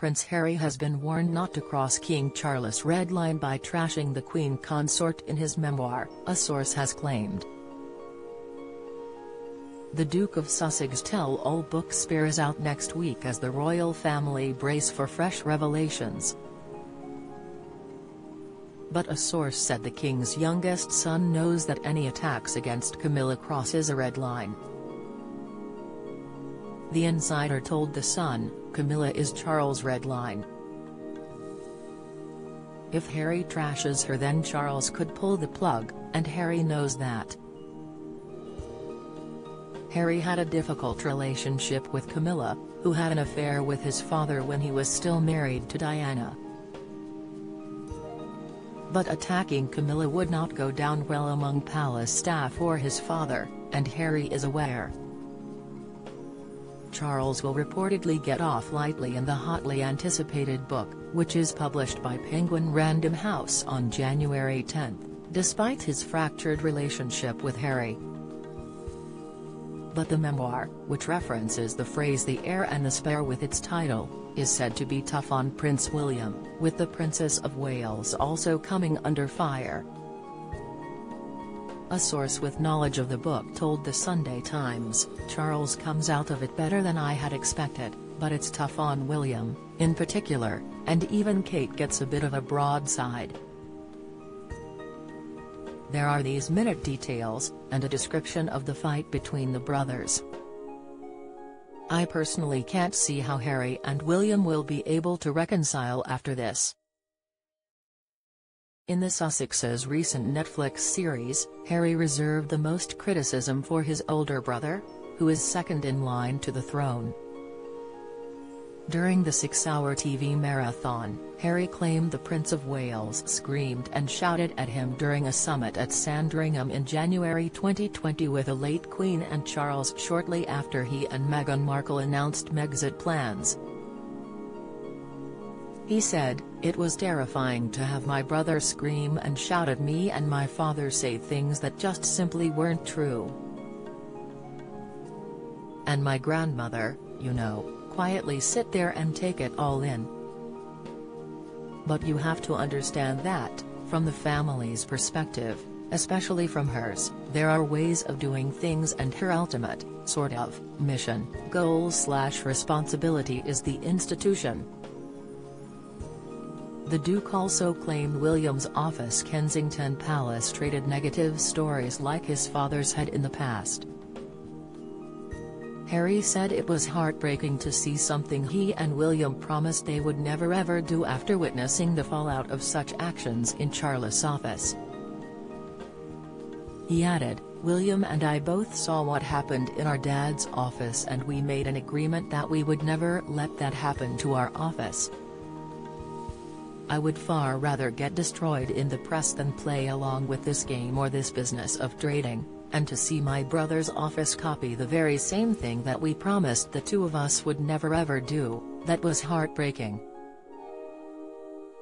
Prince Harry has been warned not to cross King Charles' red line by trashing the Queen consort in his memoir, a source has claimed. The Duke of Sussex tell-all book spears out next week as the royal family brace for fresh revelations. But a source said the king's youngest son knows that any attacks against Camilla crosses a red line. The insider told The Sun, Camilla is Charles' red line. If Harry trashes her then Charles could pull the plug, and Harry knows that. Harry had a difficult relationship with Camilla, who had an affair with his father when he was still married to Diana. But attacking Camilla would not go down well among palace staff or his father, and Harry is aware. Charles will reportedly get off lightly in the hotly anticipated book, which is published by Penguin Random House on January 10, despite his fractured relationship with Harry. But the memoir, which references the phrase the heir and the spare with its title, is said to be tough on Prince William, with the Princess of Wales also coming under fire. A source with knowledge of the book told the Sunday Times, Charles comes out of it better than I had expected, but it's tough on William, in particular, and even Kate gets a bit of a broadside. There are these minute details, and a description of the fight between the brothers. I personally can't see how Harry and William will be able to reconcile after this. In the Sussex's recent Netflix series, Harry reserved the most criticism for his older brother, who is second in line to the throne. During the six-hour TV marathon, Harry claimed the Prince of Wales screamed and shouted at him during a summit at Sandringham in January 2020 with the late Queen and Charles shortly after he and Meghan Markle announced Megxit plans. He said, It was terrifying to have my brother scream and shout at me and my father say things that just simply weren't true. And my grandmother, you know quietly sit there and take it all in. But you have to understand that, from the family's perspective, especially from hers, there are ways of doing things and her ultimate, sort of, mission, goal slash responsibility is the institution. The Duke also claimed William's office Kensington Palace traded negative stories like his father's had in the past. Harry said it was heartbreaking to see something he and William promised they would never ever do after witnessing the fallout of such actions in Charles' office. He added, William and I both saw what happened in our dad's office and we made an agreement that we would never let that happen to our office. I would far rather get destroyed in the press than play along with this game or this business of trading and to see my brother's office copy the very same thing that we promised the two of us would never ever do, that was heartbreaking.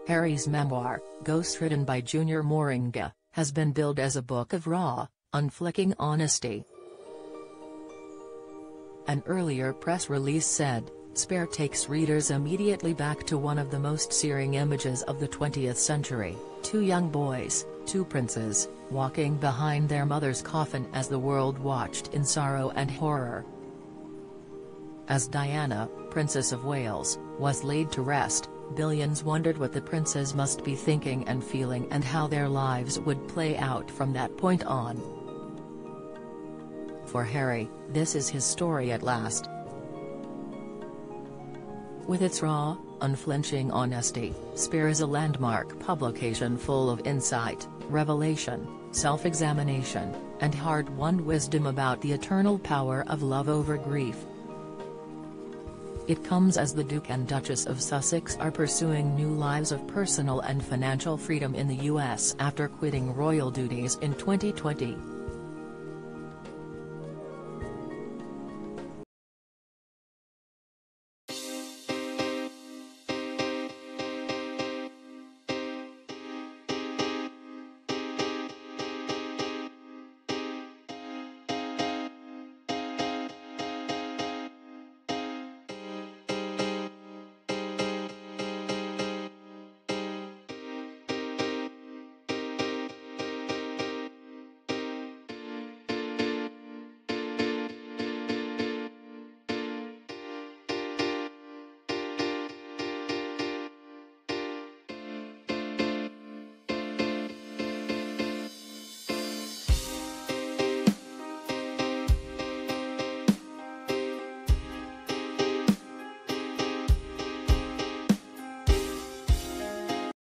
Harry's memoir, ghostwritten by Junior Moehringer, has been billed as a book of raw, unflicking honesty. An earlier press release said, Spare takes readers immediately back to one of the most searing images of the 20th century, two young boys, two princes, walking behind their mother's coffin as the world watched in sorrow and horror. As Diana, Princess of Wales, was laid to rest, billions wondered what the princes must be thinking and feeling and how their lives would play out from that point on. For Harry, this is his story at last. With its raw, unflinching honesty, Spare is a landmark publication full of insight, revelation, self-examination, and hard-won wisdom about the eternal power of love over grief. It comes as the Duke and Duchess of Sussex are pursuing new lives of personal and financial freedom in the U.S. after quitting royal duties in 2020.